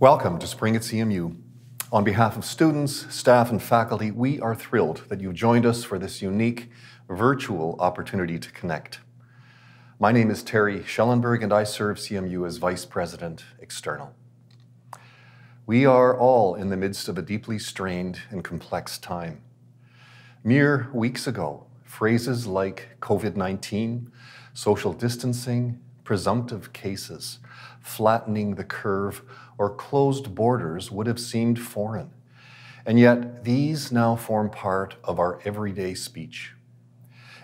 Welcome to Spring at CMU. On behalf of students, staff, and faculty, we are thrilled that you've joined us for this unique virtual opportunity to connect. My name is Terry Schellenberg, and I serve CMU as Vice President External. We are all in the midst of a deeply strained and complex time. Mere weeks ago, phrases like COVID 19, social distancing, presumptive cases, flattening the curve, or closed borders would have seemed foreign. And yet, these now form part of our everyday speech.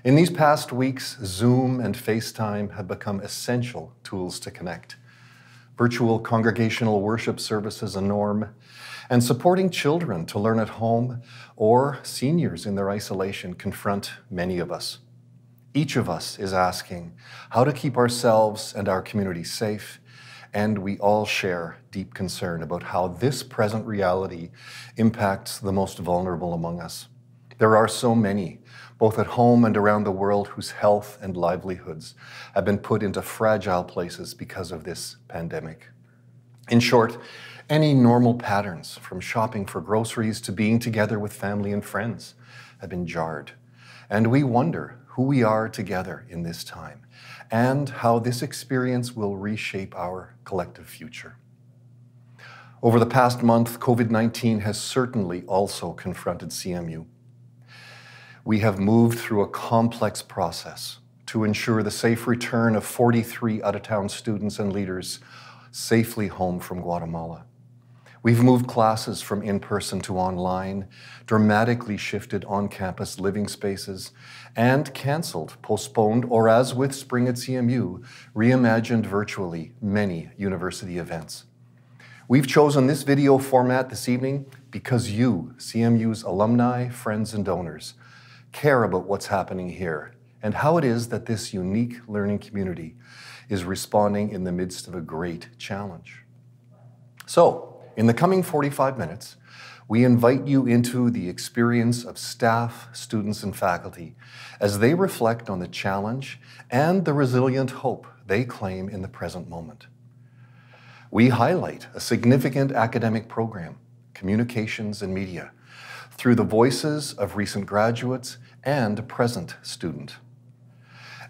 In these past weeks, Zoom and FaceTime have become essential tools to connect. Virtual congregational worship services a norm, and supporting children to learn at home or seniors in their isolation confront many of us. Each of us is asking how to keep ourselves and our community safe, and we all share deep concern about how this present reality impacts the most vulnerable among us. There are so many, both at home and around the world, whose health and livelihoods have been put into fragile places because of this pandemic. In short, any normal patterns, from shopping for groceries to being together with family and friends, have been jarred. And we wonder who we are together in this time and how this experience will reshape our collective future. Over the past month, COVID 19 has certainly also confronted CMU. We have moved through a complex process to ensure the safe return of 43 out of town students and leaders safely home from Guatemala. We've moved classes from in person to online, dramatically shifted on campus living spaces, and canceled, postponed, or as with Spring at CMU, reimagined virtually many university events. We've chosen this video format this evening because you, CMU's alumni, friends, and donors, care about what's happening here and how it is that this unique learning community is responding in the midst of a great challenge. So, in the coming 45 minutes, we invite you into the experience of staff, students, and faculty as they reflect on the challenge and the resilient hope they claim in the present moment. We highlight a significant academic program, communications and media, through the voices of recent graduates and present student.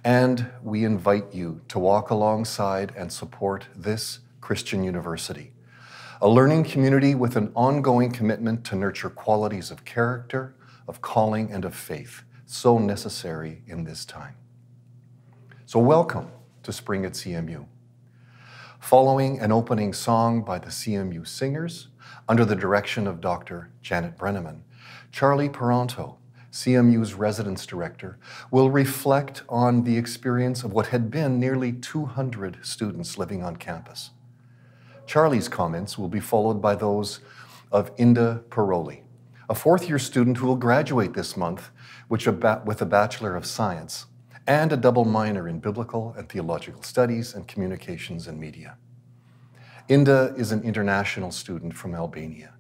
And we invite you to walk alongside and support this Christian university a learning community with an ongoing commitment to nurture qualities of character, of calling, and of faith, so necessary in this time. So, welcome to Spring at CMU. Following an opening song by the CMU Singers, under the direction of Dr. Janet Brenneman, Charlie Peranto, CMU's residence director, will reflect on the experience of what had been nearly 200 students living on campus. Charlie's comments will be followed by those of Inda Paroli, a fourth year student who will graduate this month with a Bachelor of Science and a double minor in Biblical and Theological Studies and Communications and Media. Inda is an international student from Albania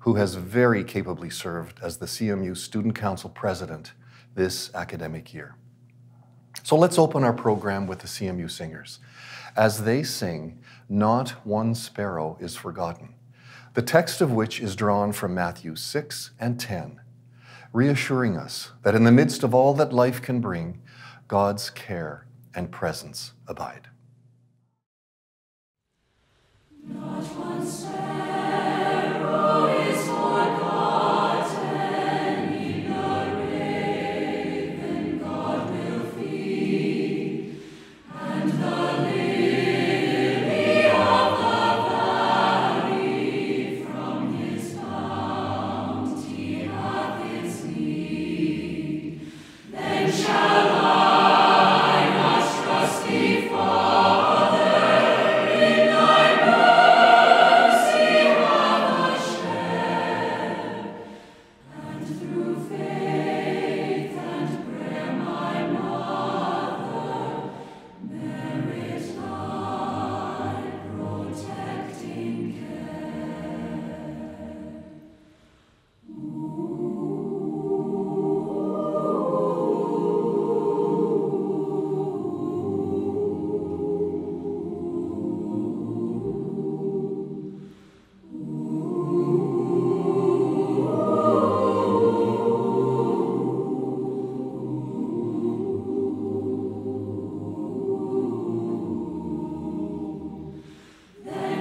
who has very capably served as the CMU Student Council President this academic year. So let's open our program with the CMU Singers as they sing not one sparrow is forgotten, the text of which is drawn from Matthew 6 and 10, reassuring us that in the midst of all that life can bring, God's care and presence abide.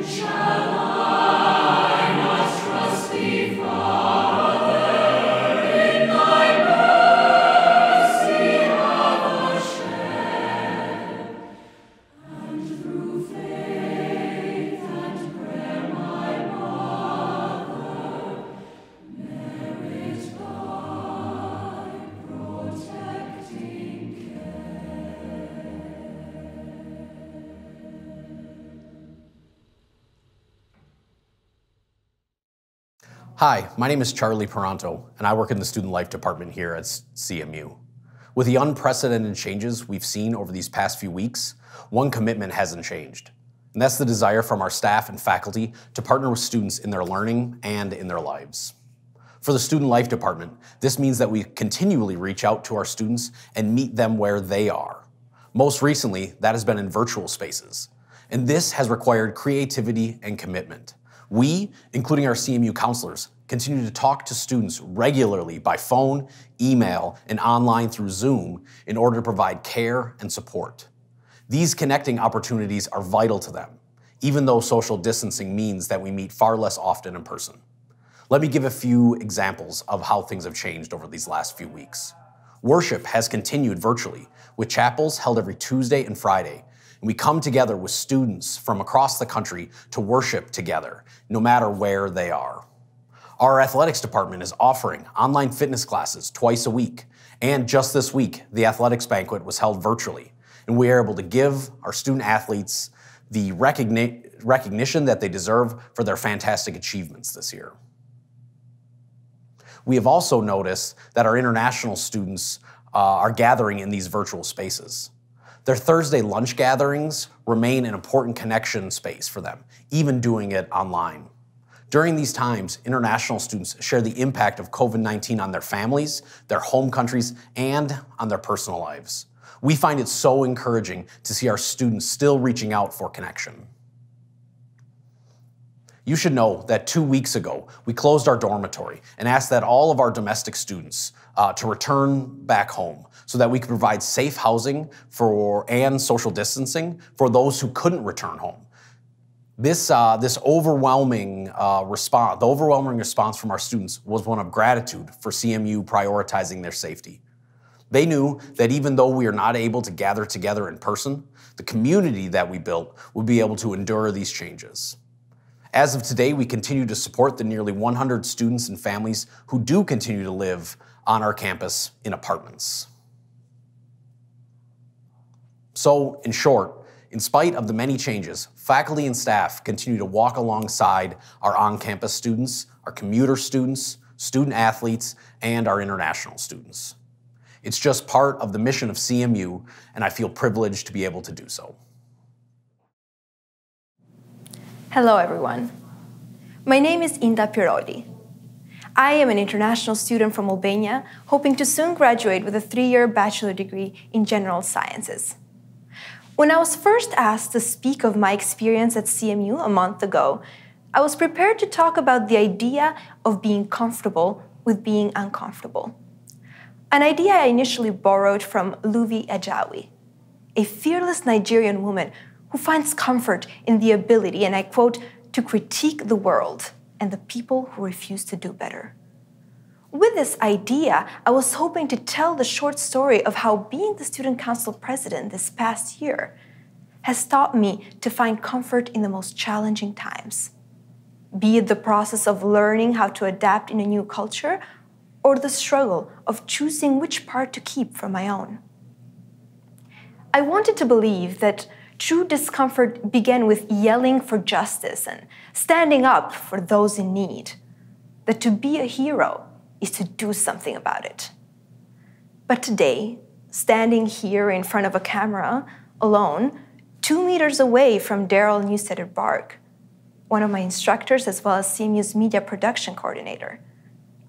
shine. Hi, my name is Charlie Peranto, and I work in the Student Life Department here at CMU. With the unprecedented changes we've seen over these past few weeks, one commitment hasn't changed. And that's the desire from our staff and faculty to partner with students in their learning and in their lives. For the Student Life Department, this means that we continually reach out to our students and meet them where they are. Most recently, that has been in virtual spaces. And this has required creativity and commitment. We, including our CMU counselors, continue to talk to students regularly by phone, email, and online through Zoom in order to provide care and support. These connecting opportunities are vital to them, even though social distancing means that we meet far less often in person. Let me give a few examples of how things have changed over these last few weeks. Worship has continued virtually, with chapels held every Tuesday and Friday, and we come together with students from across the country to worship together, no matter where they are. Our athletics department is offering online fitness classes twice a week, and just this week, the athletics banquet was held virtually, and we are able to give our student athletes the recogni- recognition that they deserve for their fantastic achievements this year. We have also noticed that our international students uh, are gathering in these virtual spaces. Their Thursday lunch gatherings remain an important connection space for them, even doing it online. During these times, international students share the impact of COVID 19 on their families, their home countries, and on their personal lives. We find it so encouraging to see our students still reaching out for connection. You should know that two weeks ago, we closed our dormitory and asked that all of our domestic students uh, to return back home so that we could provide safe housing for and social distancing for those who couldn't return home. This, uh, this overwhelming uh, response, the overwhelming response from our students was one of gratitude for CMU prioritizing their safety. They knew that even though we are not able to gather together in person, the community that we built would be able to endure these changes. As of today, we continue to support the nearly 100 students and families who do continue to live on our campus in apartments. So, in short, in spite of the many changes, faculty and staff continue to walk alongside our on campus students, our commuter students, student athletes, and our international students. It's just part of the mission of CMU, and I feel privileged to be able to do so. Hello, everyone. My name is Inda Piroli. I am an international student from Albania, hoping to soon graduate with a three year bachelor degree in general sciences. When I was first asked to speak of my experience at CMU a month ago, I was prepared to talk about the idea of being comfortable with being uncomfortable. An idea I initially borrowed from Luvvie Ajayi, a fearless Nigerian woman who finds comfort in the ability, and I quote, to critique the world and the people who refuse to do better. With this idea, I was hoping to tell the short story of how being the Student Council president this past year has taught me to find comfort in the most challenging times. Be it the process of learning how to adapt in a new culture or the struggle of choosing which part to keep for my own. I wanted to believe that True discomfort began with yelling for justice and standing up for those in need. That to be a hero is to do something about it. But today, standing here in front of a camera, alone, two meters away from Daryl Neustaedter Barg, one of my instructors as well as CMU's media production coordinator,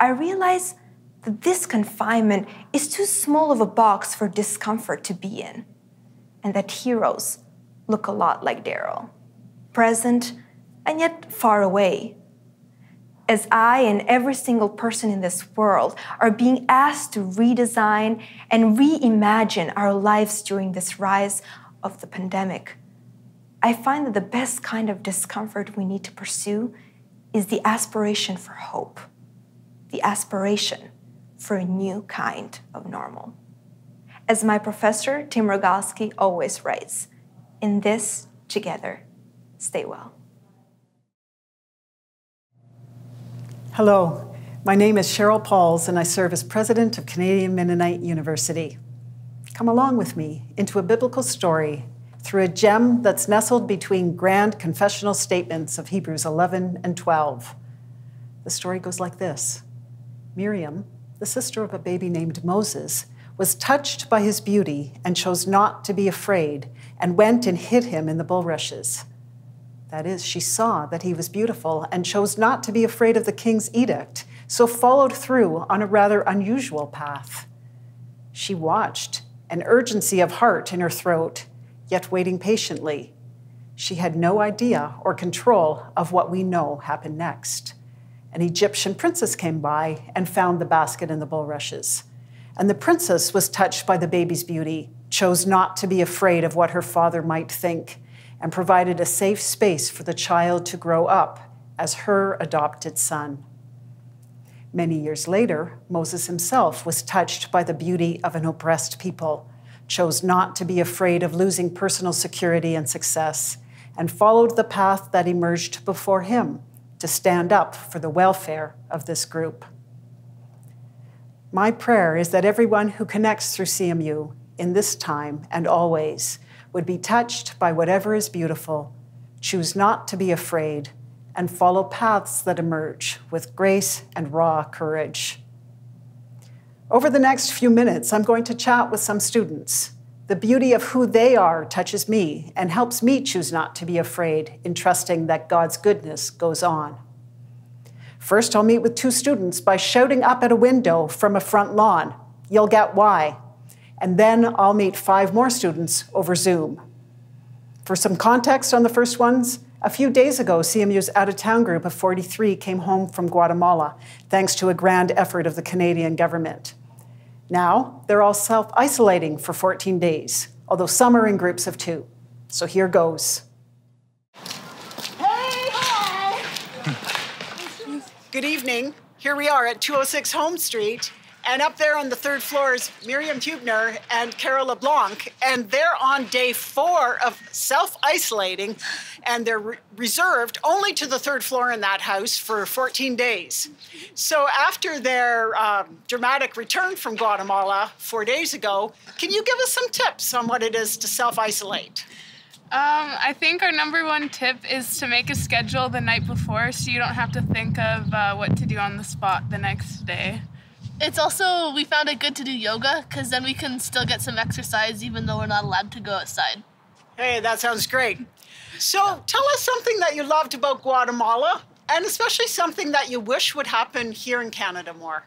I realize that this confinement is too small of a box for discomfort to be in, and that heroes look a lot like Daryl, present and yet far away. As I and every single person in this world are being asked to redesign and reimagine our lives during this rise of the pandemic, I find that the best kind of discomfort we need to pursue is the aspiration for hope, the aspiration for a new kind of normal. As my professor, Tim Rogalsky, always writes, in this together. Stay well. Hello, my name is Cheryl Pauls, and I serve as president of Canadian Mennonite University. Come along with me into a biblical story through a gem that's nestled between grand confessional statements of Hebrews 11 and 12. The story goes like this Miriam, the sister of a baby named Moses, was touched by his beauty and chose not to be afraid and went and hid him in the bulrushes. That is, she saw that he was beautiful and chose not to be afraid of the king's edict, so followed through on a rather unusual path. She watched, an urgency of heart in her throat, yet waiting patiently. She had no idea or control of what we know happened next. An Egyptian princess came by and found the basket in the bulrushes. And the princess was touched by the baby's beauty, chose not to be afraid of what her father might think, and provided a safe space for the child to grow up as her adopted son. Many years later, Moses himself was touched by the beauty of an oppressed people, chose not to be afraid of losing personal security and success, and followed the path that emerged before him to stand up for the welfare of this group. My prayer is that everyone who connects through CMU in this time and always would be touched by whatever is beautiful, choose not to be afraid, and follow paths that emerge with grace and raw courage. Over the next few minutes, I'm going to chat with some students. The beauty of who they are touches me and helps me choose not to be afraid in trusting that God's goodness goes on. First, I'll meet with two students by shouting up at a window from a front lawn. You'll get why. And then I'll meet five more students over Zoom. For some context on the first ones, a few days ago, CMU's out of town group of 43 came home from Guatemala, thanks to a grand effort of the Canadian government. Now, they're all self isolating for 14 days, although some are in groups of two. So here goes. Hey, hi! Good evening. Here we are at 206 Home Street. And up there on the third floor is Miriam Hubner and Carol LeBlanc. And they're on day four of self isolating. And they're re- reserved only to the third floor in that house for 14 days. So after their um, dramatic return from Guatemala four days ago, can you give us some tips on what it is to self isolate? Um, I think our number one tip is to make a schedule the night before so you don't have to think of uh, what to do on the spot the next day. It's also, we found it good to do yoga because then we can still get some exercise even though we're not allowed to go outside. Hey, that sounds great. So tell us something that you loved about Guatemala and especially something that you wish would happen here in Canada more.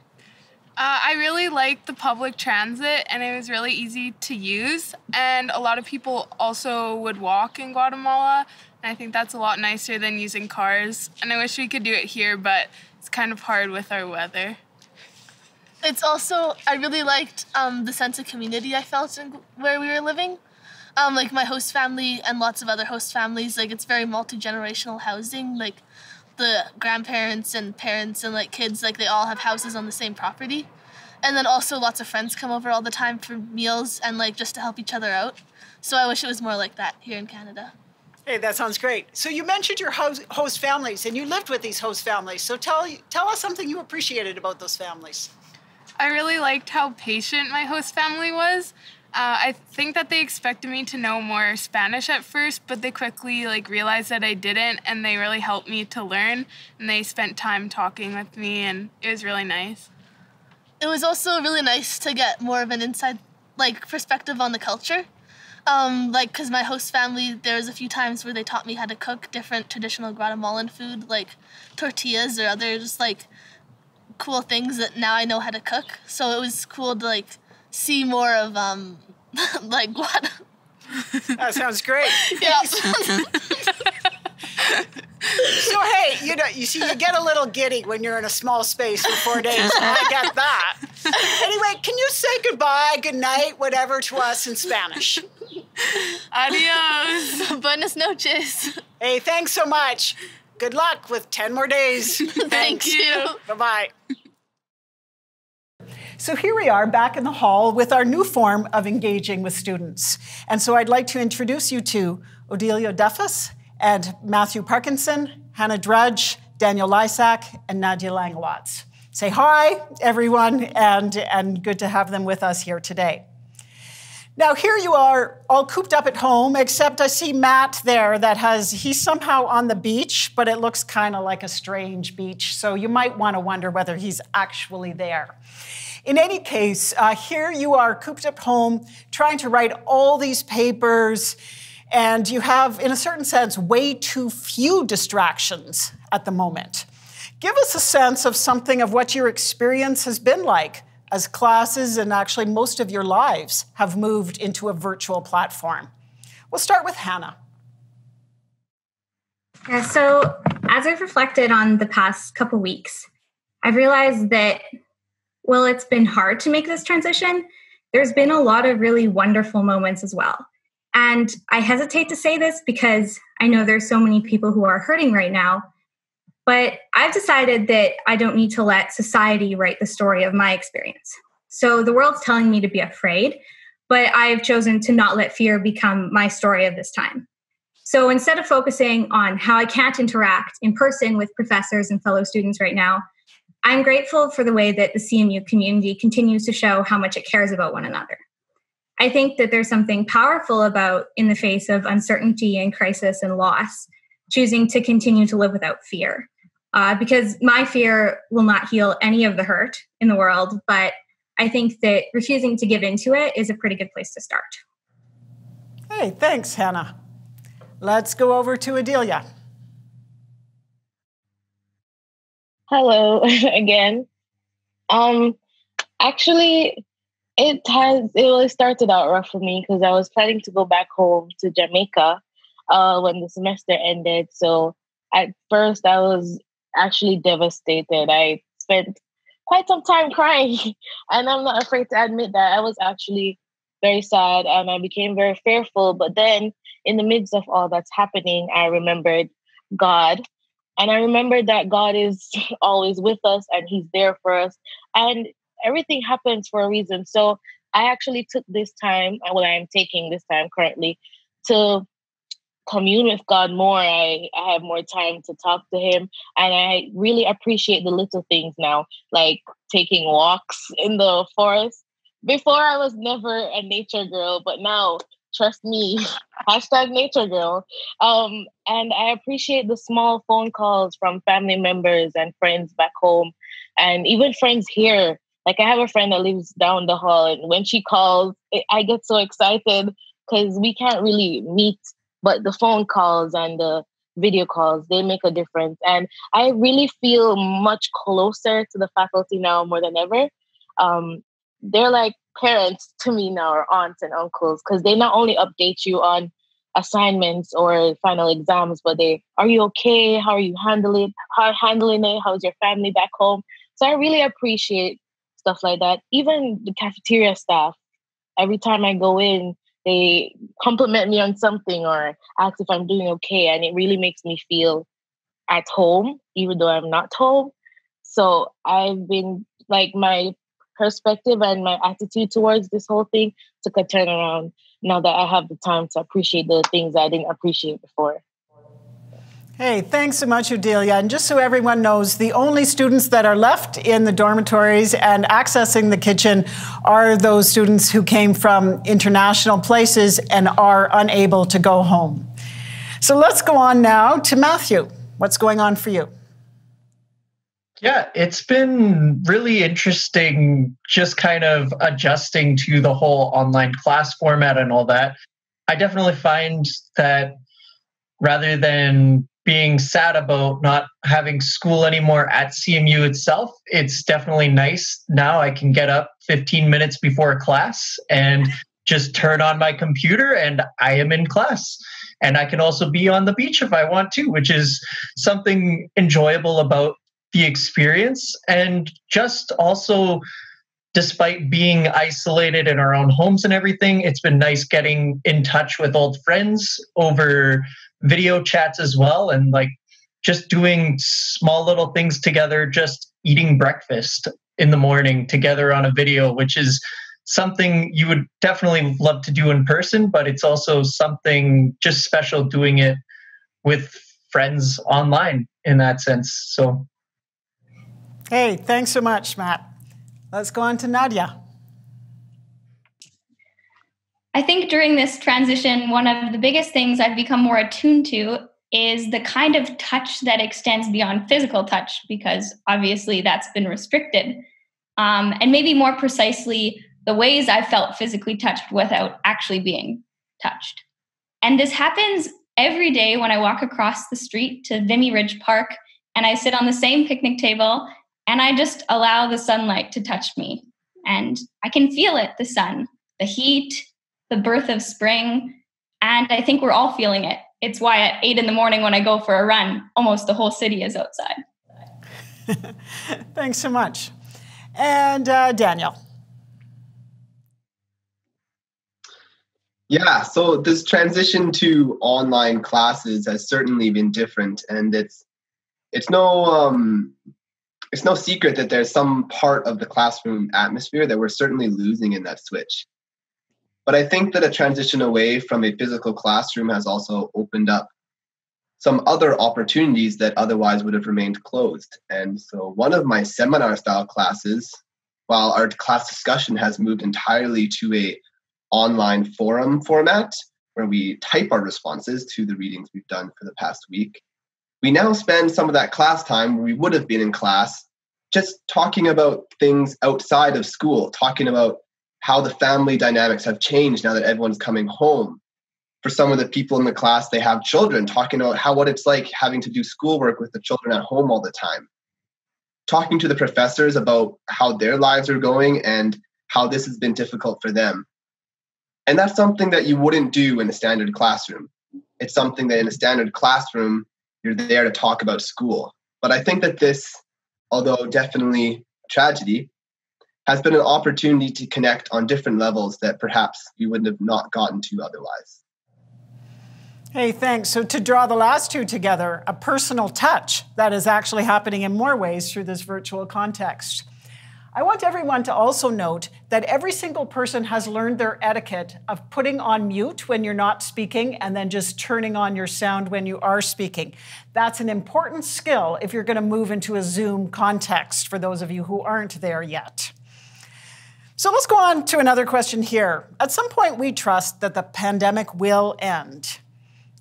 Uh, I really liked the public transit and it was really easy to use. And a lot of people also would walk in Guatemala. And I think that's a lot nicer than using cars. And I wish we could do it here, but it's kind of hard with our weather. It's also, I really liked um, the sense of community I felt in where we were living. Um, like my host family and lots of other host families, like it's very multi generational housing. Like the grandparents and parents and like kids, like they all have houses on the same property. And then also lots of friends come over all the time for meals and like just to help each other out. So I wish it was more like that here in Canada. Hey, that sounds great. So you mentioned your host, host families and you lived with these host families. So tell, tell us something you appreciated about those families. I really liked how patient my host family was. Uh, I think that they expected me to know more Spanish at first, but they quickly like realized that I didn't, and they really helped me to learn. And they spent time talking with me, and it was really nice. It was also really nice to get more of an inside like perspective on the culture. Um, like, cause my host family, there was a few times where they taught me how to cook different traditional Guatemalan food, like tortillas or other just like cool things that now I know how to cook. So it was cool to like see more of um like what That sounds great. yeah. So hey, you know, you see, you get a little giddy when you're in a small space for four days. I get that. Anyway, can you say goodbye, good night, whatever to us in Spanish? Adios. Buenas noches. Hey, thanks so much. Good luck with 10 more days. Thank you. Bye bye. So here we are back in the hall with our new form of engaging with students. And so I'd like to introduce you to Odelia Duffus and Matthew Parkinson, Hannah Drudge, Daniel Lysak, and Nadia Langwatz. Say hi, everyone, and, and good to have them with us here today. Now, here you are all cooped up at home, except I see Matt there that has, he's somehow on the beach, but it looks kind of like a strange beach. So you might want to wonder whether he's actually there. In any case, uh, here you are cooped up home, trying to write all these papers, and you have, in a certain sense, way too few distractions at the moment. Give us a sense of something of what your experience has been like as classes and actually most of your lives have moved into a virtual platform. We'll start with Hannah. Yeah, so as I've reflected on the past couple weeks, I've realized that while it's been hard to make this transition, there's been a lot of really wonderful moments as well. And I hesitate to say this because I know there's so many people who are hurting right now but I've decided that I don't need to let society write the story of my experience. So the world's telling me to be afraid, but I've chosen to not let fear become my story of this time. So instead of focusing on how I can't interact in person with professors and fellow students right now, I'm grateful for the way that the CMU community continues to show how much it cares about one another. I think that there's something powerful about, in the face of uncertainty and crisis and loss, choosing to continue to live without fear uh, because my fear will not heal any of the hurt in the world. But I think that refusing to give into it is a pretty good place to start. Hey, thanks, Hannah. Let's go over to Adelia. Hello again. Um, actually, it has it really started out rough for me because I was planning to go back home to Jamaica uh, when the semester ended. So at first, I was actually devastated. I spent quite some time crying, and I'm not afraid to admit that I was actually very sad and I became very fearful. But then, in the midst of all that's happening, I remembered God. And I remembered that God is always with us and He's there for us. And everything happens for a reason. So I actually took this time, well, I'm taking this time currently, to commune with God more. I, I have more time to talk to Him. And I really appreciate the little things now, like taking walks in the forest. Before, I was never a nature girl, but now, trust me, hashtag nature girl. Um, and I appreciate the small phone calls from family members and friends back home, and even friends here. Like, I have a friend that lives down the hall, and when she calls, I get so excited because we can't really meet but the phone calls and the video calls they make a difference. And i really feel much closer to the faculty now more than ever. Um, they're like parents to me now or aunts and uncles because they not only update you on assignments or final exams but they are you okay? How are you handling how handling it? How's your family back home? So i really appreciate stuff like that. Even the cafeteria staff every time i go in they compliment me on something or ask if I'm doing okay. And it really makes me feel at home, even though I'm not home. So I've been like my perspective and my attitude towards this whole thing took a turn around now that I have the time to appreciate the things I didn't appreciate before. Hey, thanks so much, Adelia. And just so everyone knows, the only students that are left in the dormitories and accessing the kitchen are those students who came from international places and are unable to go home. So let's go on now to Matthew. What's going on for you? Yeah, it's been really interesting just kind of adjusting to the whole online class format and all that. I definitely find that rather than being sad about not having school anymore at CMU itself, it's definitely nice. Now I can get up 15 minutes before class and just turn on my computer and I am in class. And I can also be on the beach if I want to, which is something enjoyable about the experience. And just also, despite being isolated in our own homes and everything, it's been nice getting in touch with old friends over video chats as well and like just doing small little things together just eating breakfast in the morning together on a video which is something you would definitely love to do in person but it's also something just special doing it with friends online in that sense so. Hey thanks so much matt. Let's go on to nadia I think during this transition, one of the biggest things I've become more attuned to is the kind of touch that extends beyond physical touch, because obviously that's been restricted. Um, and maybe more precisely, the ways I've felt physically touched without actually being touched. And this happens every day when I walk across the street to Vimy Ridge Park and I sit on the same picnic table and I just allow the sunlight to touch me. And I can feel it the sun, the heat, the birth of spring. And I think we're all feeling it. It's why at eight in the morning when I go for a run, almost the whole city is outside. Thanks so much. And uh, Daniel. Yeah, so this transition to online classes has certainly been different, and it's it's no um, it's no secret that there's some part of the classroom atmosphere that we're certainly losing in that switch. But I think that a transition away from a physical classroom has also opened up some other opportunities that otherwise would have remained closed. And so one of my seminar style classes, while our class discussion has moved entirely to a online forum format where we type our responses to the readings we've done for the past week, we now spend some of that class time where we would have been in class just talking about things outside of school, talking about how the family dynamics have changed now that everyone's coming home. For some of the people in the class, they have children, talking about how what it's like having to do schoolwork with the children at home all the time. Talking to the professors about how their lives are going and how this has been difficult for them. And that's something that you wouldn't do in a standard classroom. It's something that in a standard classroom, you're there to talk about school. But I think that this, although definitely tragedy, has been an opportunity to connect on different levels that perhaps we wouldn't have not gotten to otherwise. Hey, thanks. So, to draw the last two together, a personal touch that is actually happening in more ways through this virtual context. I want everyone to also note that every single person has learned their etiquette of putting on mute when you're not speaking and then just turning on your sound when you are speaking. That's an important skill if you're going to move into a Zoom context for those of you who aren't there yet. So let's go on to another question here. At some point, we trust that the pandemic will end.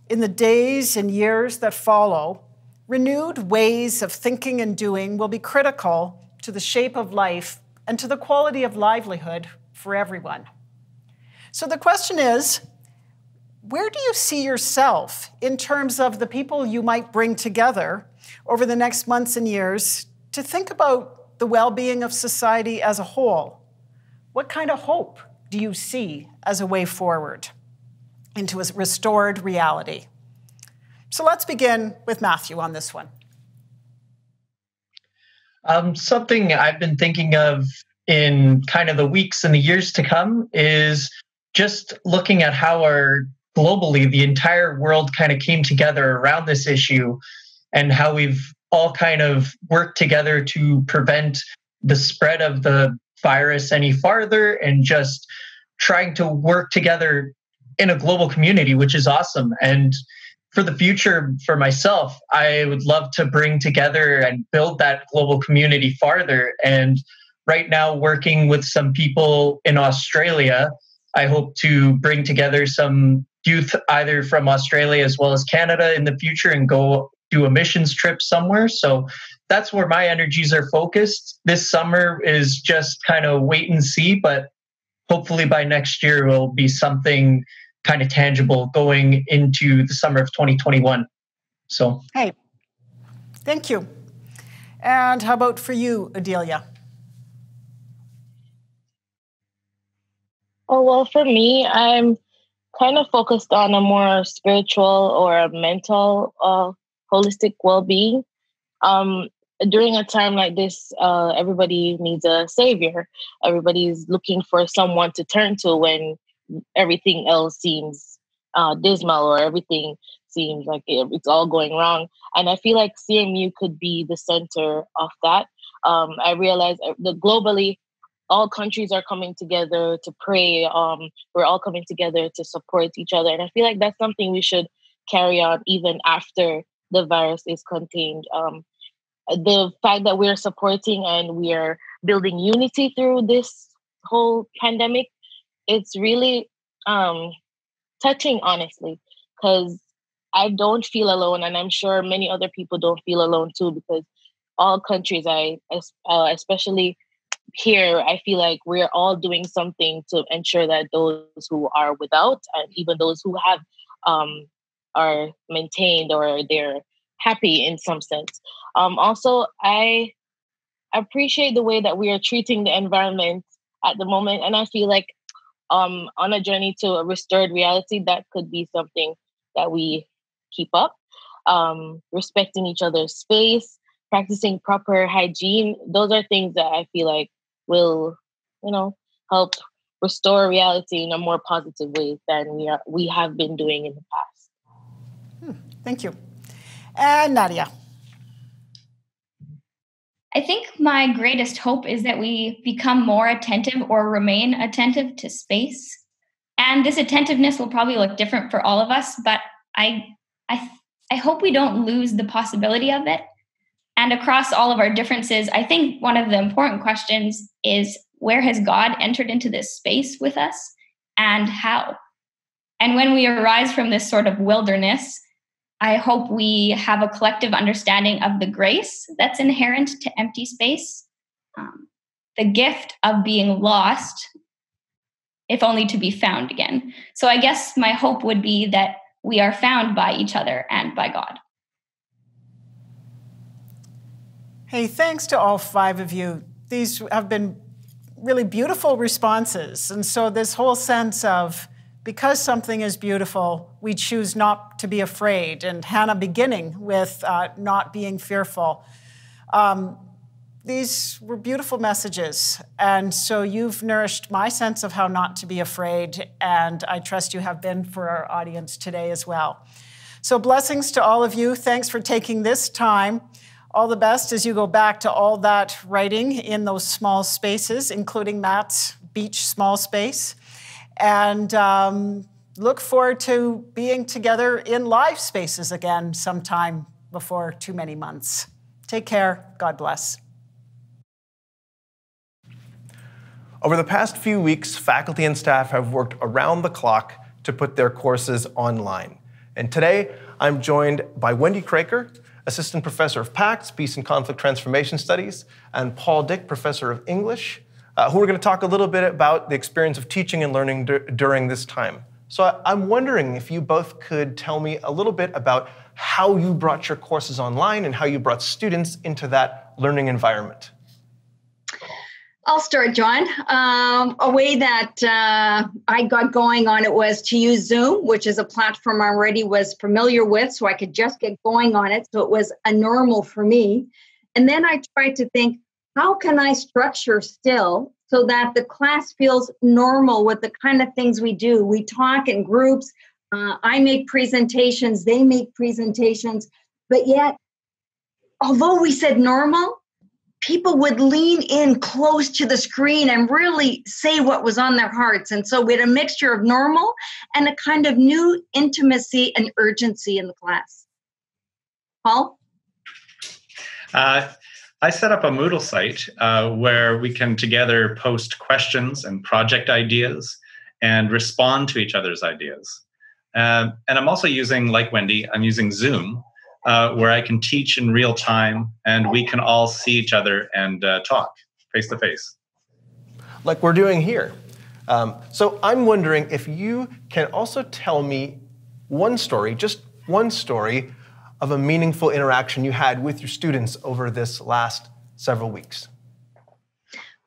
In the days and years that follow, renewed ways of thinking and doing will be critical to the shape of life and to the quality of livelihood for everyone. So the question is where do you see yourself in terms of the people you might bring together over the next months and years to think about the well being of society as a whole? What kind of hope do you see as a way forward into a restored reality? So let's begin with Matthew on this one. Um, something I've been thinking of in kind of the weeks and the years to come is just looking at how our globally the entire world kind of came together around this issue and how we've all kind of worked together to prevent the spread of the virus any farther and just trying to work together in a global community, which is awesome. And for the future, for myself, I would love to bring together and build that global community farther. And right now, working with some people in Australia, I hope to bring together some youth either from Australia as well as Canada in the future and go do a missions trip somewhere. So that's where my energies are focused. This summer is just kind of wait and see, but hopefully by next year will be something kind of tangible going into the summer of 2021. So, hey, thank you. And how about for you, Adelia? Oh, well, for me, I'm kind of focused on a more spiritual or a mental, uh, holistic well being. Um, during a time like this, uh, everybody needs a savior. Everybody's looking for someone to turn to when everything else seems uh, dismal or everything seems like it, it's all going wrong. And I feel like CMU could be the center of that. Um, I realize uh, that globally, all countries are coming together to pray. Um, we're all coming together to support each other. And I feel like that's something we should carry on even after the virus is contained. Um, the fact that we're supporting and we are building unity through this whole pandemic, it's really um, touching, honestly, because I don't feel alone, and I'm sure many other people don't feel alone too. Because all countries, I uh, especially here, I feel like we're all doing something to ensure that those who are without, and even those who have, um, are maintained or they're happy in some sense. Um, also, I appreciate the way that we are treating the environment at the moment, and I feel like um, on a journey to a restored reality, that could be something that we keep up. Um, respecting each other's space, practicing proper hygiene. Those are things that I feel like will, you know, help restore reality in a more positive way than we are we have been doing in the past. Hmm, thank you. And Nadia. I think my greatest hope is that we become more attentive or remain attentive to space. And this attentiveness will probably look different for all of us, but I I I hope we don't lose the possibility of it. And across all of our differences, I think one of the important questions is where has God entered into this space with us and how? And when we arise from this sort of wilderness, I hope we have a collective understanding of the grace that's inherent to empty space, um, the gift of being lost, if only to be found again. So I guess my hope would be that we are found by each other and by God. Hey, thanks to all five of you. These have been really beautiful responses. And so, this whole sense of because something is beautiful, we choose not to be afraid. And Hannah beginning with uh, not being fearful. Um, these were beautiful messages. And so you've nourished my sense of how not to be afraid. And I trust you have been for our audience today as well. So, blessings to all of you. Thanks for taking this time. All the best as you go back to all that writing in those small spaces, including Matt's beach small space and um, look forward to being together in live spaces again sometime before too many months. Take care. God bless. Over the past few weeks, faculty and staff have worked around the clock to put their courses online. And today, I'm joined by Wendy Kroeker, Assistant Professor of PACTS, Peace and Conflict Transformation Studies, and Paul Dyck, Professor of English uh, who are going to talk a little bit about the experience of teaching and learning during this time. So I- I'm wondering if you both could tell me a little bit about how you brought your courses online and how you brought students into that learning environment. I'll start, John. Um, a way that uh, I got going on it was to use Zoom, which is a platform I already was familiar with, so I could just get going on it. So it was a normal for me. And then I tried to think, how can I structure still so that the class feels normal with the kind of things we do? We talk in groups. Uh, I make presentations, they make presentations, but yet, although we said normal, people would lean in close to the screen and really say what was on their hearts. And so we had a mixture of normal and a kind of new intimacy and urgency in the class. Paul? Uh, I set up a Moodle site uh, where we can together post questions and project ideas and respond to each other's ideas. Uh, and I'm also using, like Wendy, I'm using Zoom, uh, where I can teach in real time and we can all see each other and uh, talk face to face. Like we're doing here. Um, so I'm wondering if you can also tell me one story, just one story of a meaningful interaction you had with your students over this last several weeks?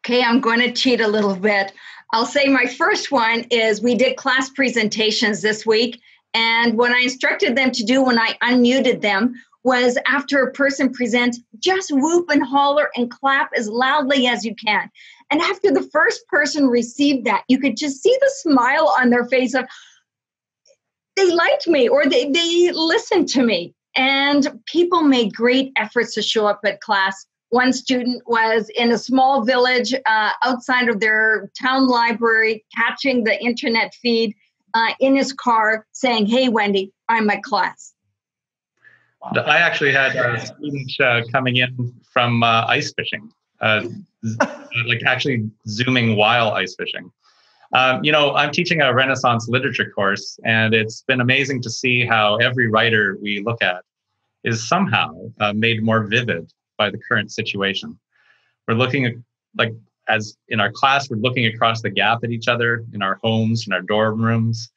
Okay, I'm going to cheat a little bit. I'll say my first one is we did class presentations this week. And what I instructed them to do when I unmuted them was after a person presents, just whoop and holler and clap as loudly as you can. And after the first person received that, you could just see the smile on their face of, they liked me or they, they listened to me. And people made great efforts to show up at class. One student was in a small village uh, outside of their town library, catching the internet feed uh, in his car, saying, Hey, Wendy, I'm at class. I actually had a student uh, coming in from uh, ice fishing, uh, like actually zooming while ice fishing. Um, you know, I'm teaching a Renaissance literature course, and it's been amazing to see how every writer we look at is somehow uh, made more vivid by the current situation. We're looking at, like, as in our class, we're looking across the gap at each other in our homes, in our dorm rooms,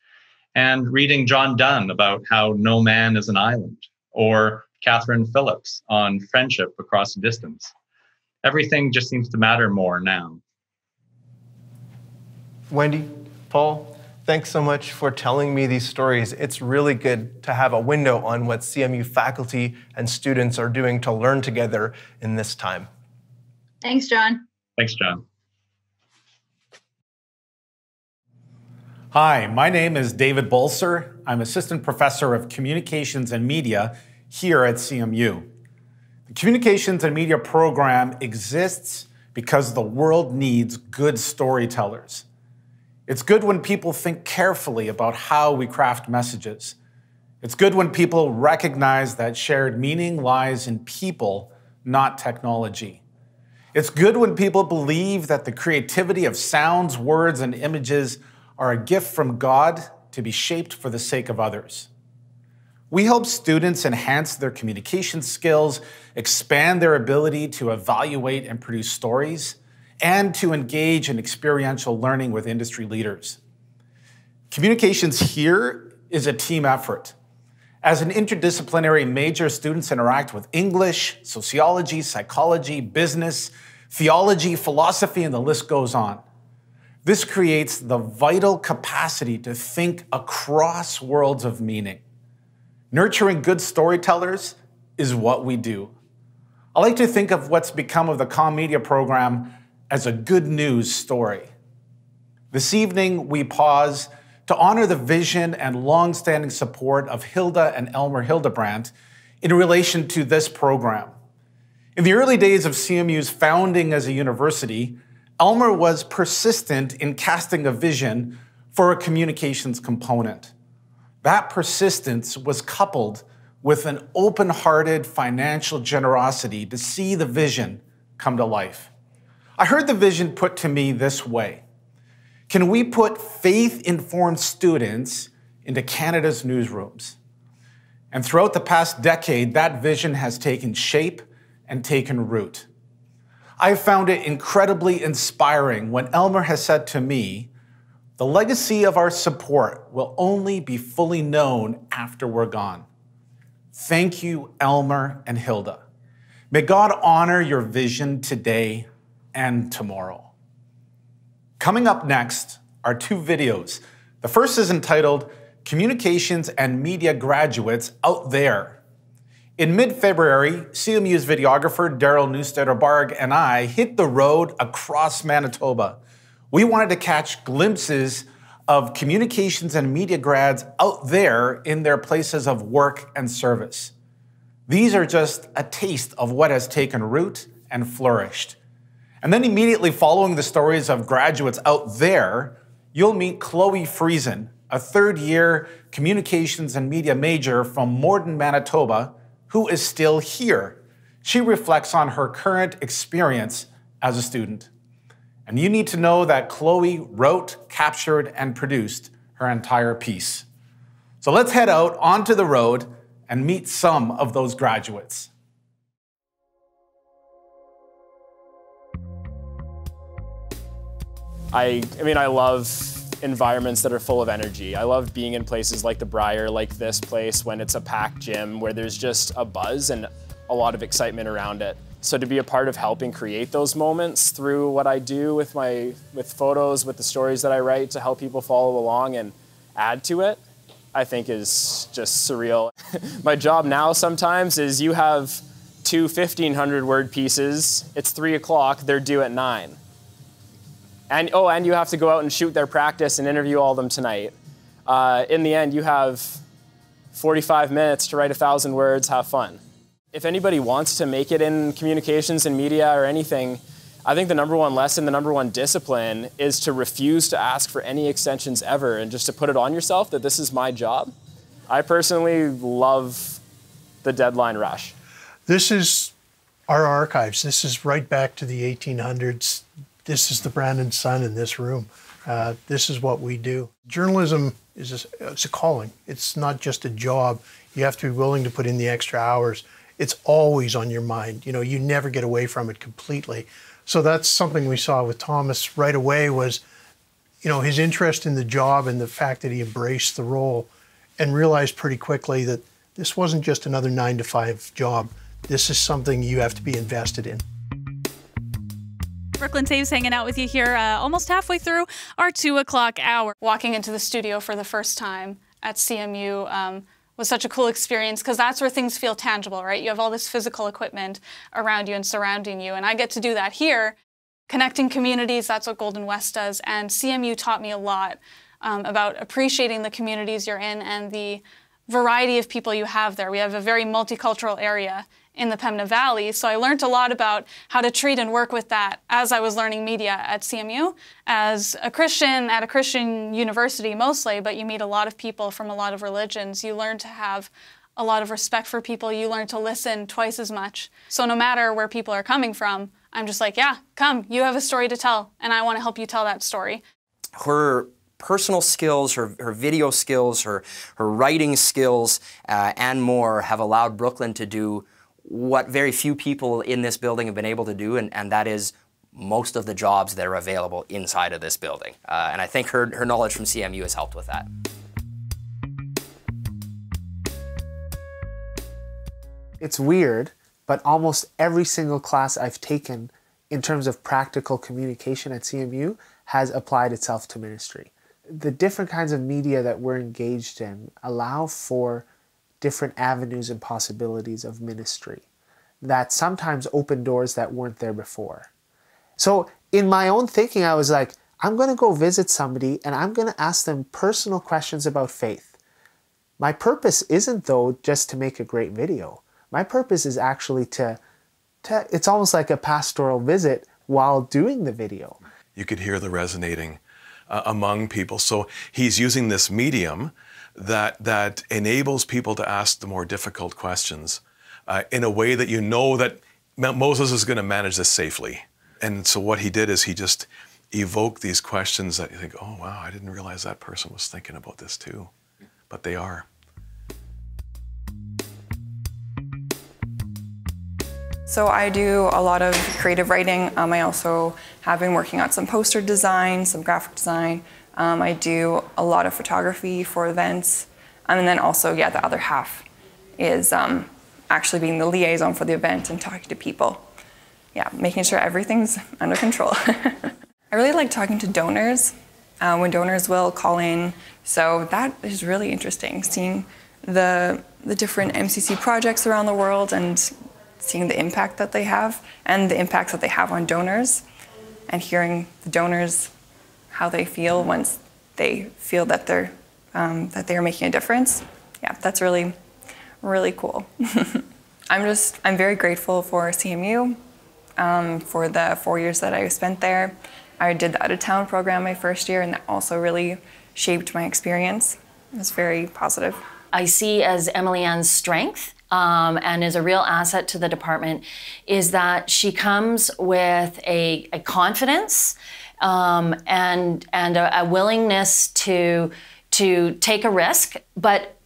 and reading John Donne about how no man is an island, or Katherine Philips on friendship across distance. Everything just seems to matter more now. Wendy, Paul, thanks so much for telling me these stories. It's really good to have a window on what CMU faculty and students are doing to learn together in this time. Thanks, John. Thanks, John. Hi, my name is David Balzer. I'm Assistant Professor of Communications and Media here at CMU. The Communications and Media program exists because the world needs good storytellers. It's good when people think carefully about how we craft messages. It's good when people recognize that shared meaning lies in people, not technology. It's good when people believe that the creativity of sounds, words, and images are a gift from God to be shaped for the sake of others. We help students enhance their communication skills, expand their ability to evaluate and produce stories, and to engage in experiential learning with industry leaders. Communications here is a team effort. As an interdisciplinary major, students interact with English, sociology, psychology, business, theology, philosophy, and the list goes on. This creates the vital capacity to think across worlds of meaning. Nurturing good storytellers is what we do. I like to think of what's become of the Com Media program as a good news story. This evening, we pause to honor the vision and long-standing support of Hilda and Elmer Hildebrandt in relation to this program. In the early days of CMU's founding as a university, Elmer was persistent in casting a vision for a communications component. That persistence was coupled with an open hearted financial generosity to see the vision come to life. I heard the vision put to me this way Can we put faith informed students into Canada's newsrooms? And throughout the past decade, that vision has taken shape and taken root. I have found it incredibly inspiring when Elmer has said to me, the legacy of our support will only be fully known after we're gone. Thank you, Elmer and Hilda. May God honor your vision today and tomorrow. Coming up next are two videos. The first is entitled Communications and Media Graduates Out There. In mid February, CMU's videographer Daryl Neustaedter Barg and I hit the road across Manitoba we wanted to catch glimpses of communications and media grads out there in their places of work and service. These are just a taste of what has taken root and flourished. And then immediately following the stories of graduates out there, you'll meet Chloe Friesen, a third year communications and media major from Morden, Manitoba, who is still here. She reflects on her current experience as a student. And you need to know that Chloe wrote, captured, and produced her entire piece. So let's head out onto the road and meet some of those graduates. I, I mean, I love environments that are full of energy. I love being in places like the Brier, like this place, when it's a packed gym where there's just a buzz and a lot of excitement around it. So to be a part of helping create those moments through what I do with my with photos, with the stories that I write to help people follow along and add to it, I think is just surreal. my job now sometimes is you have two 1500 word pieces, it's three o'clock, they're due at nine. And oh, and you have to go out and shoot their practice and interview all of them tonight. Uh, in the end, you have 45 minutes to write a thousand words, have fun. If anybody wants to make it in communications and media or anything, I think the number one lesson, the number one discipline is to refuse to ask for any extensions ever and just to put it on yourself that this is my job. I personally love the deadline rush. This is our archives. This is right back to the 1800s. This is the Brandon Sun in this room. Uh, this is what we do. Journalism is a, it's a calling. It's not just a job. You have to be willing to put in the extra hours. It's always on your mind. You know, you never get away from it completely. So that's something we saw with Thomas right away was, you know, his interest in the job and the fact that he embraced the role and realized pretty quickly that this wasn't just another nine to five job. This is something you have to be invested in. Brooklyn Taves hanging out with you here uh, almost halfway through our two o'clock hour. Walking into the studio for the first time at CMU um, was such a cool experience because that's where things feel tangible, right? You have all this physical equipment around you and surrounding you, and I get to do that here. Connecting communities, that's what Golden West does, and CMU taught me a lot um, about appreciating the communities you're in and the variety of people you have there. We have a very multicultural area in the Pembina Valley. So I learned a lot about how to treat and work with that as I was learning media at CMU. As a Christian at a Christian university mostly, but you meet a lot of people from a lot of religions. You learn to have a lot of respect for people. You learn to listen twice as much. So no matter where people are coming from, I'm just like, yeah, come, you have a story to tell, and I want to help you tell that story. Her personal skills, her, her video skills, her, her writing skills, uh, and more have allowed Brooklyn to do what very few people in this building have been able to do, and, and that is most of the jobs that are available inside of this building. Uh, and I think her, her knowledge from CMU has helped with that. It's weird, but almost every single class I've taken in terms of practical communication at CMU has applied itself to ministry. The different kinds of media that we're engaged in allow for different avenues and possibilities of ministry that sometimes open doors that weren't there before. So, in my own thinking, I was like, I'm going to go visit somebody and I'm going to ask them personal questions about faith. My purpose isn't, though, just to make a great video. My purpose is actually to, to it's almost like a pastoral visit while doing the video. You could hear the resonating uh, among people. So he's using this medium that, that enables people to ask the more difficult questions uh, in a way that you know that Moses is going to manage this safely. And so what he did is he just evoked these questions that you think, oh, wow, I didn't realize that person was thinking about this too. But they are. So I do a lot of creative writing. Um, I also have been working on some poster design, some graphic design, um, I do a lot of photography for events. Um, and then also, yeah, the other half is um, actually being the liaison for the event and talking to people. Yeah, making sure everything's under control. I really like talking to donors uh, when donors will call in. So that is really interesting, seeing the, the different MCC projects around the world and seeing the impact that they have and the impacts that they have on donors and hearing the donors how they feel once they feel that they're um, that they are making a difference. Yeah, that's really really cool. I'm just I'm very grateful for CMU um, for the four years that I spent there. I did the out of town program my first year, and that also really shaped my experience. It was very positive. I see as Emily Ann's strength um, and is a real asset to the department is that she comes with a, a confidence um, and and a, a willingness to to take a risk, but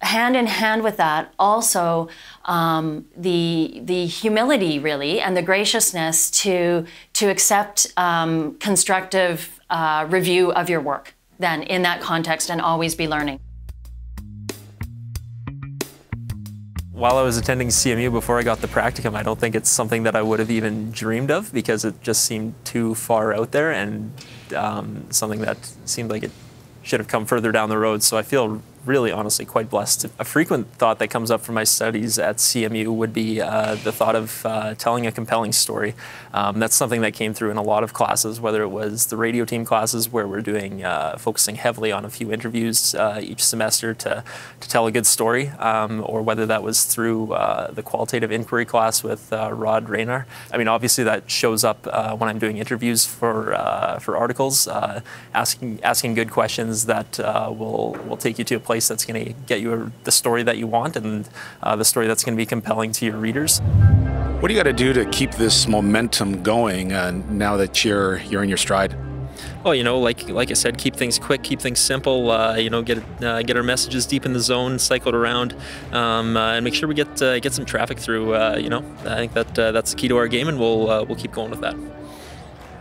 hand in hand with that also um, the the humility really and the graciousness to to accept um, constructive uh, review of your work then in that context and always be learning while I was attending CMU before I got the practicum, I don't think it's something that I would have even dreamed of because it just seemed too far out there and um, something that seemed like it should have come further down the road. So I feel really honestly quite blessed. A frequent thought that comes up from my studies at CMU would be uh, the thought of uh, telling a compelling story. Um, that's something that came through in a lot of classes, whether it was the radio team classes where we're doing uh, focusing heavily on a few interviews uh, each semester to, to tell a good story, um, or whether that was through uh, the qualitative inquiry class with uh, Rod Rayner. I mean, obviously that shows up when I'm doing interviews for for articles, asking asking good questions that will will take you to a place place that's going to get you the story that you want and uh, the story that's going to be compelling to your readers. What do you got to do to keep this momentum going uh, now that you're you're in your stride? Well, you know, like like I said, keep things quick, keep things simple. Uh, you know, get uh, get our messages deep in the zone, cycled around, um, uh, and make sure we get uh, get some traffic through. Uh, you know, I think that uh, that's the key to our game, and we'll we'll keep going with that.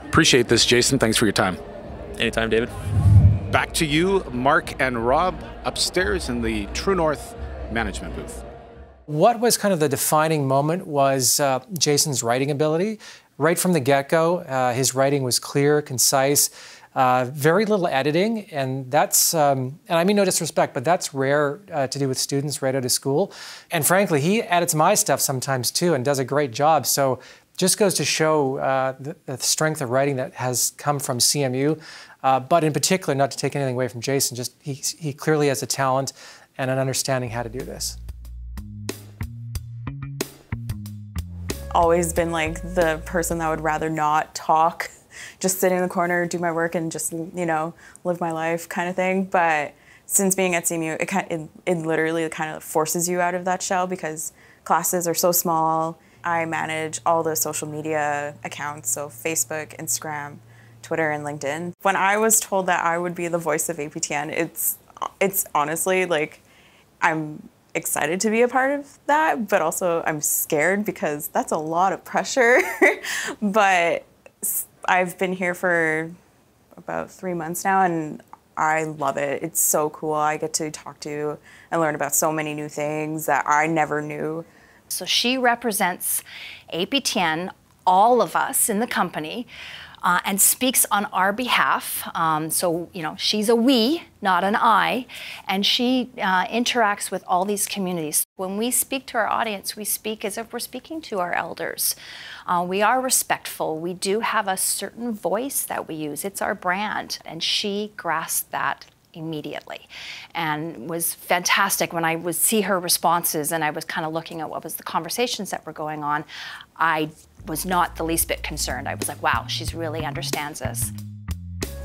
Appreciate this, Jason. Thanks for your time. Anytime, David. Back to you, Mark and Rob, upstairs in the True North management booth. What was kind of the defining moment was uh, Jason's writing ability. Right from the get go, uh, his writing was clear, concise, uh, very little editing, and that's, um, and I mean no disrespect, but that's rare uh, to do with students right out of school. And frankly, he edits my stuff sometimes too and does a great job. So just goes to show uh, the, the, strength of writing that has come from CMU. Uh, but in particular, not to take anything away from Jason, just he, he clearly has a talent and an understanding how to do this. always been like the person that would rather not talk, just sit in the corner, do my work, and just you know live my life kind of thing. But since being at CMU, it kind it, it literally kind of forces you out of that shell because classes are so small. I manage all the social media accounts, so Facebook, Instagram, Twitter, and LinkedIn. When I was told that I would be the voice of APTN, it's it's honestly like I'm excited to be a part of that, but also I'm scared because that's a lot of pressure. but I've been here for about three months now and I love it. It's so cool. I get to talk to and learn about so many new things that I never knew. So she represents APTN, all of us in the company uh, and speaks on our behalf. Um, so, you know, she's a we, not an I, and she uh, interacts with all these communities. When we speak to our audience, we speak as if we're speaking to our elders. Uh, we are respectful. We do have a certain voice that we use, it's our brand, and she grasped that immediately and was fantastic when I would see her responses and I was kind of looking at what was the conversations that were going on. I was not the least bit concerned. I was like, wow, she's really understands this.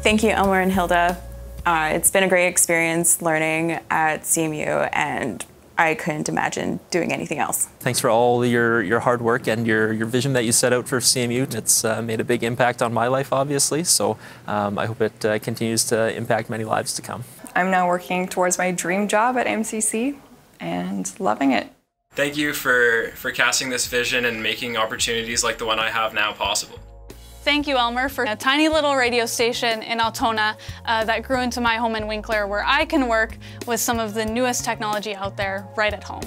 Thank you, Elmer and Hilda. Uh, it's been a great experience learning at CMU, and I couldn't imagine doing anything else. Thanks for all your, your hard work and your, your vision that you set out for CMU. It's uh, made a big impact on my life, obviously, so um, I hope it uh, continues to impact many lives to come. I'm now working towards my dream job at MCC and loving it. Thank you for, for casting this vision and making opportunities like the one I have now possible. Thank you, Elmer, for a tiny little radio station in Altona uh, that grew into my home in Winkler where I can work with some of the newest technology out there right at home.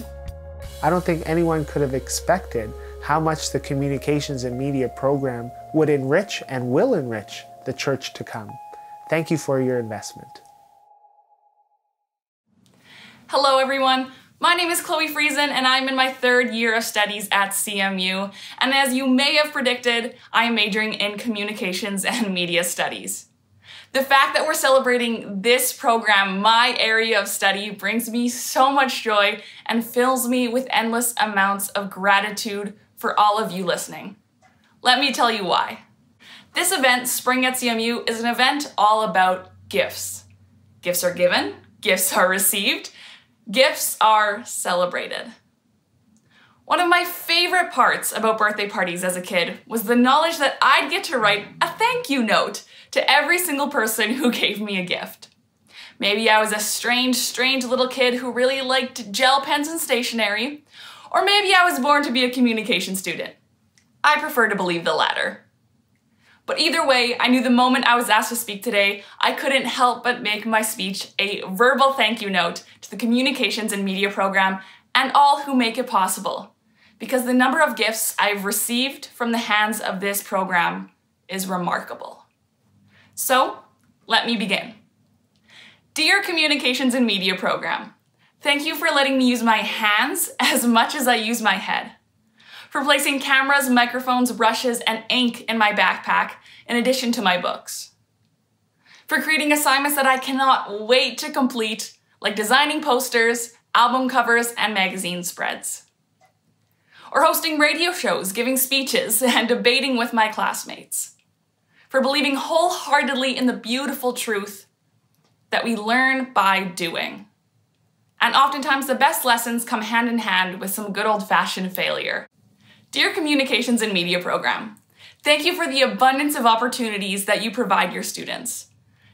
I don't think anyone could have expected how much the communications and media program would enrich and will enrich the church to come. Thank you for your investment. Hello, everyone. My name is Chloe Friesen, and I'm in my third year of studies at CMU. And as you may have predicted, I am majoring in communications and media studies. The fact that we're celebrating this program, my area of study, brings me so much joy and fills me with endless amounts of gratitude for all of you listening. Let me tell you why. This event, Spring at CMU, is an event all about gifts. Gifts are given, gifts are received, Gifts are celebrated. One of my favorite parts about birthday parties as a kid was the knowledge that I'd get to write a thank you note to every single person who gave me a gift. Maybe I was a strange, strange little kid who really liked gel pens and stationery, or maybe I was born to be a communication student. I prefer to believe the latter. But either way, I knew the moment I was asked to speak today, I couldn't help but make my speech a verbal thank you note to the Communications and Media Program and all who make it possible. Because the number of gifts I've received from the hands of this program is remarkable. So, let me begin. Dear Communications and Media Program, thank you for letting me use my hands as much as I use my head for placing cameras, microphones, brushes, and ink in my backpack, in addition to my books. For creating assignments that I cannot wait to complete, like designing posters, album covers, and magazine spreads. Or hosting radio shows, giving speeches, and debating with my classmates. For believing wholeheartedly in the beautiful truth that we learn by doing. And oftentimes the best lessons come hand in hand with some good old fashioned failure. Dear Communications and Media Program, Thank you for the abundance of opportunities that you provide your students.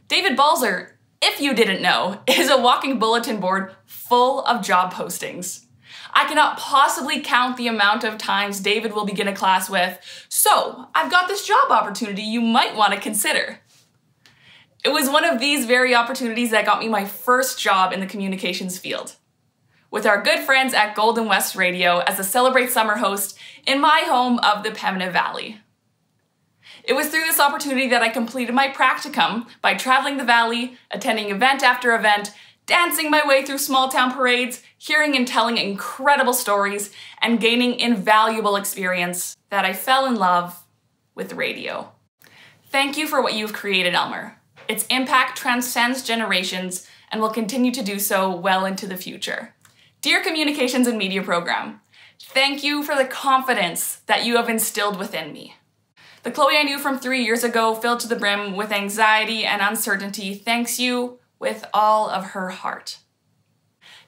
David Balzer, if you didn't know, is a walking bulletin board full of job postings. I cannot possibly count the amount of times David will begin a class with, So, I've got this job opportunity you might want to consider. It was one of these very opportunities that got me my first job in the communications field. With our good friends at Golden West Radio as a Celebrate Summer host in my home of the Pembina Valley. It was through this opportunity that I completed my practicum by traveling the valley, attending event after event, dancing my way through small town parades, hearing and telling incredible stories, and gaining invaluable experience that I fell in love with radio. Thank you for what you've created, Elmer. Its impact transcends generations and will continue to do so well into the future. Dear Communications and Media Program, thank you for the confidence that you have instilled within me. The Chloe I knew from three years ago, filled to the brim with anxiety and uncertainty, thanks you with all of her heart.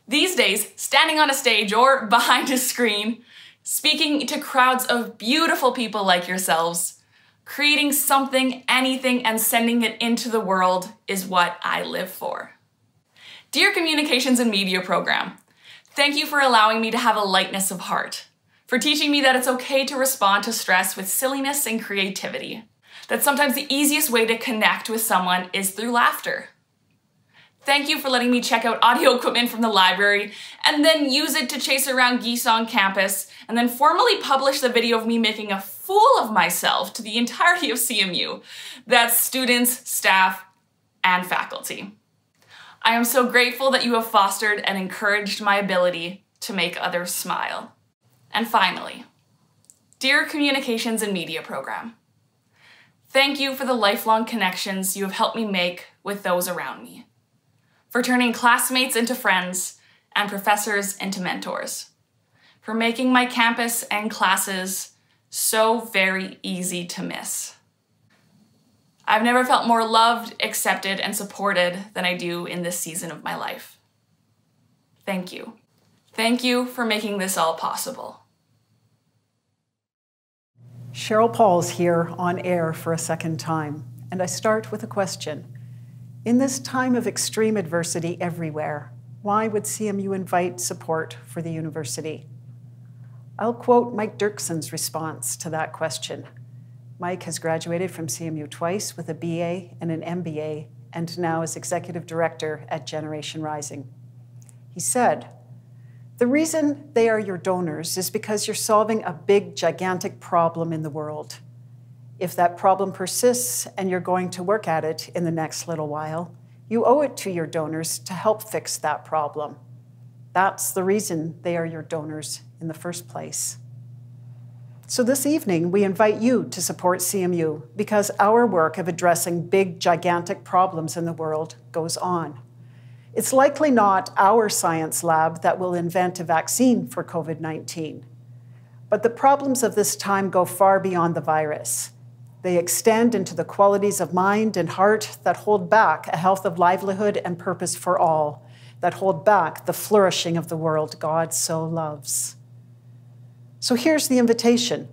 These days, standing on a stage or behind a screen, speaking to crowds of beautiful people like yourselves, Creating something, anything, and sending it into the world is what I live for. Dear Communications and Media Program, thank you for allowing me to have a lightness of heart, for teaching me that it's okay to respond to stress with silliness and creativity, that sometimes the easiest way to connect with someone is through laughter. Thank you for letting me check out audio equipment from the library and then use it to chase around geese on campus and then formally publish the video of me making a fool of myself to the entirety of CMU. That's students, staff, and faculty. I am so grateful that you have fostered and encouraged my ability to make others smile. And finally, dear Communications and Media Program, thank you for the lifelong connections you have helped me make with those around me, for turning classmates into friends and professors into mentors for making my campus and classes so very easy to miss. I've never felt more loved, accepted, and supported than I do in this season of my life. Thank you. Thank you for making this all possible. Cheryl Pauls here on air for a second time, and I start with a question. In this time of extreme adversity everywhere, why would CMU invite support for the university? I'll quote Mike Dirksen's response to that question. Mike has graduated from CMU twice with a BA and an MBA, and now is executive director at Generation Rising. He said, The reason they are your donors is because you're solving a big, gigantic problem in the world. If that problem persists and you're going to work at it in the next little while, you owe it to your donors to help fix that problem. That's the reason they are your donors in the first place. So, this evening, we invite you to support CMU because our work of addressing big, gigantic problems in the world goes on. It's likely not our science lab that will invent a vaccine for COVID 19. But the problems of this time go far beyond the virus. They extend into the qualities of mind and heart that hold back a health of livelihood and purpose for all, that hold back the flourishing of the world God so loves. So here's the invitation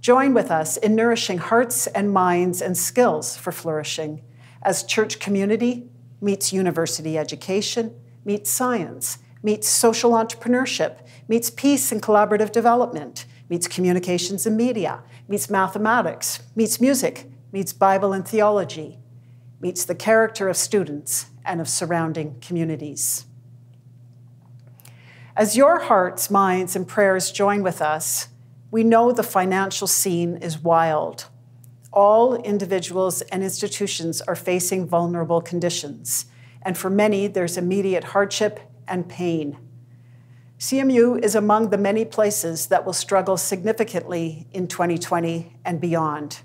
join with us in nourishing hearts and minds and skills for flourishing as church community meets university education, meets science, meets social entrepreneurship, meets peace and collaborative development, meets communications and media, meets mathematics, meets music, meets Bible and theology, meets the character of students and of surrounding communities. As your hearts, minds, and prayers join with us, we know the financial scene is wild. All individuals and institutions are facing vulnerable conditions, and for many, there's immediate hardship and pain. CMU is among the many places that will struggle significantly in 2020 and beyond.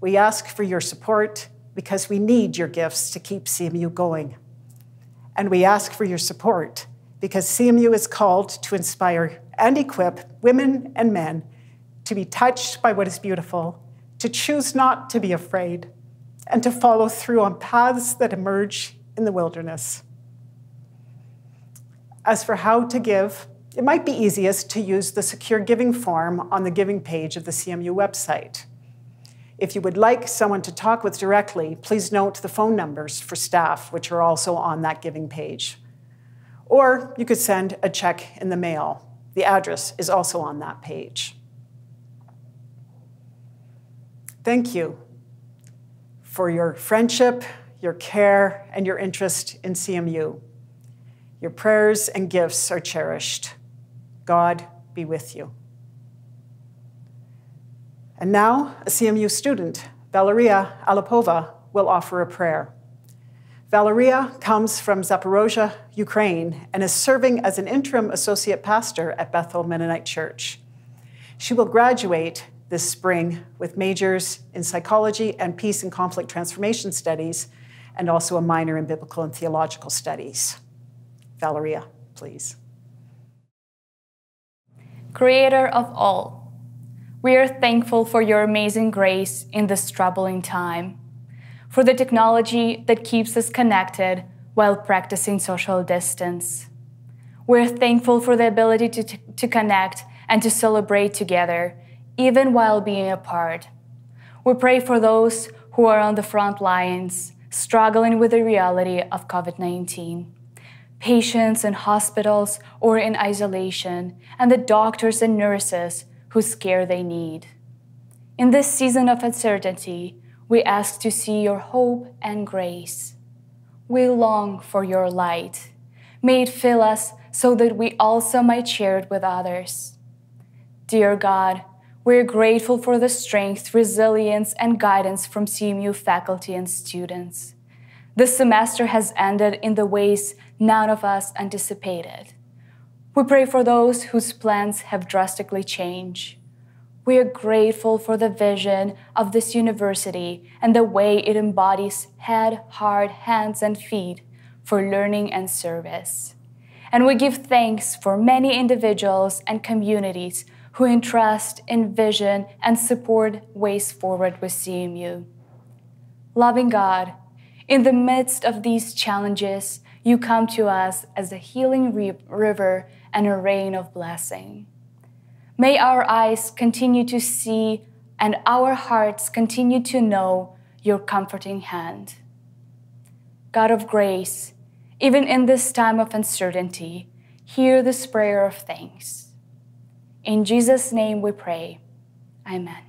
We ask for your support because we need your gifts to keep CMU going. And we ask for your support because CMU is called to inspire and equip women and men to be touched by what is beautiful, to choose not to be afraid, and to follow through on paths that emerge in the wilderness. As for how to give, it might be easiest to use the secure giving form on the giving page of the CMU website. If you would like someone to talk with directly, please note the phone numbers for staff, which are also on that giving page. Or you could send a check in the mail. The address is also on that page. Thank you for your friendship, your care, and your interest in CMU. Your prayers and gifts are cherished. God be with you. And now, a CMU student, Valeria Alapova, will offer a prayer. Valeria comes from Zaporozhye, Ukraine, and is serving as an interim associate pastor at Bethel Mennonite Church. She will graduate this spring with majors in psychology and peace and conflict transformation studies, and also a minor in biblical and theological studies. Valeria, please. Creator of all, we are thankful for your amazing grace in this troubling time, for the technology that keeps us connected while practicing social distance. We're thankful for the ability to, to connect and to celebrate together, even while being apart. We pray for those who are on the front lines, struggling with the reality of COVID 19 patients in hospitals or in isolation, and the doctors and nurses whose care they need. In this season of uncertainty, we ask to see your hope and grace. We long for your light. May it fill us so that we also might share it with others. Dear God, we're grateful for the strength, resilience, and guidance from CMU faculty and students. This semester has ended in the ways none of us anticipated. We pray for those whose plans have drastically changed. We are grateful for the vision of this university and the way it embodies head, heart, hands, and feet for learning and service. And we give thanks for many individuals and communities who entrust, envision, and support ways forward with CMU. Loving God, in the midst of these challenges, you come to us as a healing river and a rain of blessing. May our eyes continue to see and our hearts continue to know your comforting hand. God of grace, even in this time of uncertainty, hear this prayer of thanks. In Jesus' name we pray. Amen.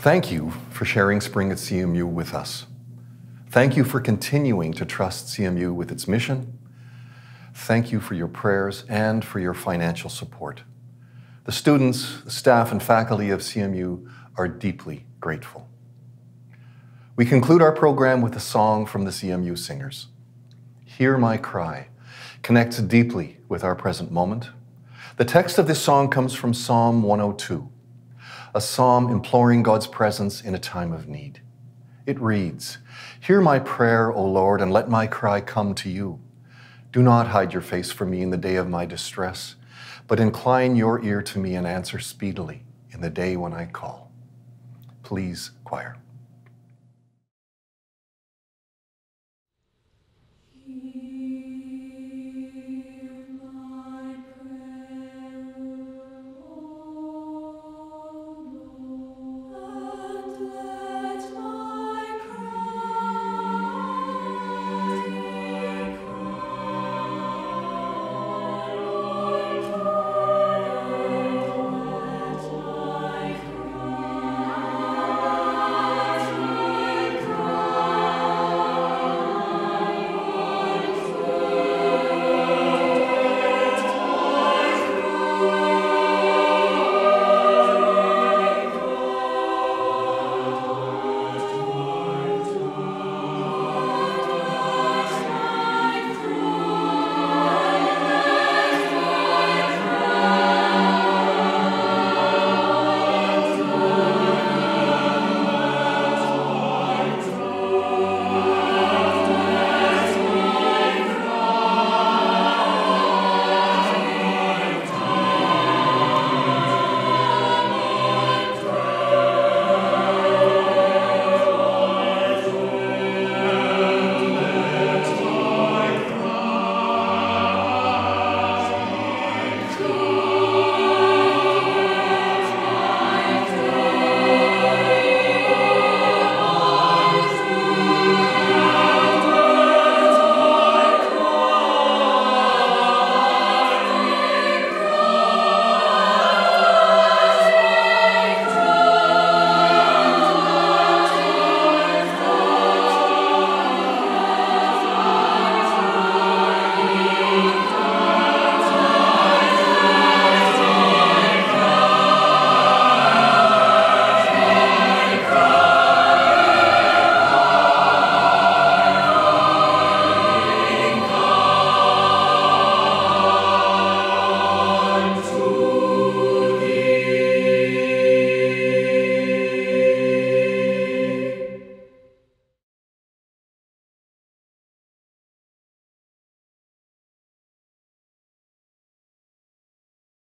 Thank you for sharing Spring at CMU with us. Thank you for continuing to trust CMU with its mission. Thank you for your prayers and for your financial support. The students, staff, and faculty of CMU are deeply grateful. We conclude our program with a song from the CMU singers. Hear My Cry connects deeply with our present moment. The text of this song comes from Psalm 102 a psalm imploring God's presence in a time of need. It reads Hear my prayer, O Lord, and let my cry come to you. Do not hide your face from me in the day of my distress, but incline your ear to me and answer speedily in the day when I call. Please, choir.